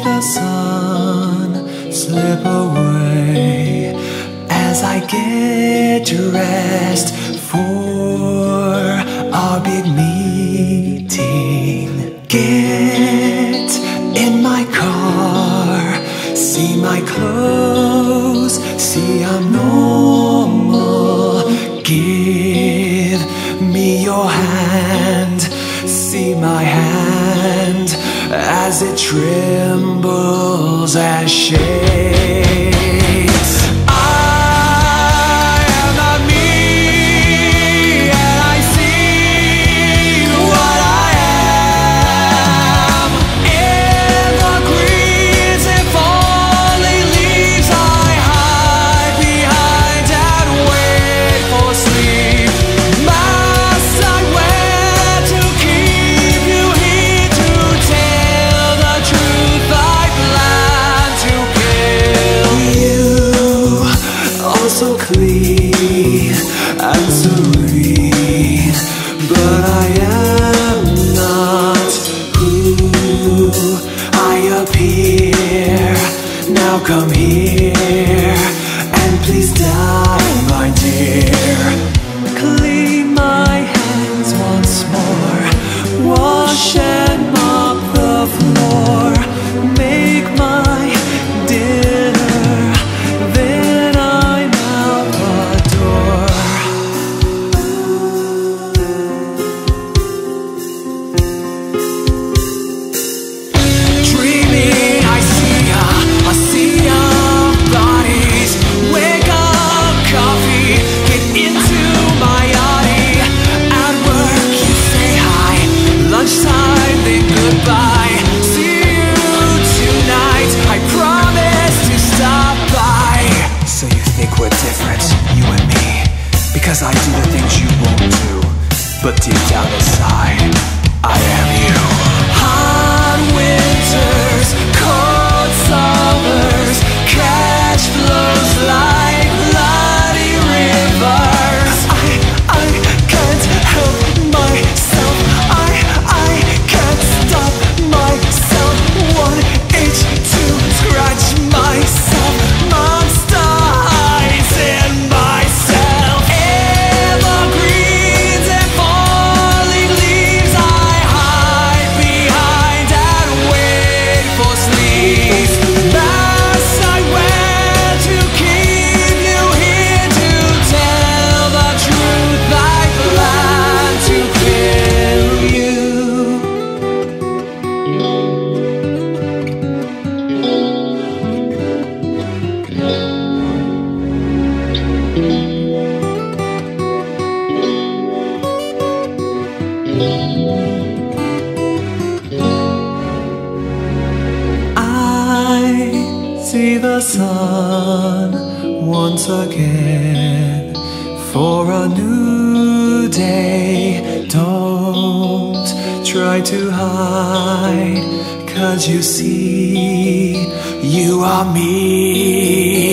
the sun slip away as I get dressed for our big meal. as it trembles as shake. I'm sorry, but I am not who I appear. Now come here and please die, my dear. Cause I do the things you won't do. But deep down inside, I am you. the sun once again for a new day. Don't try to hide, cause you see, you are me.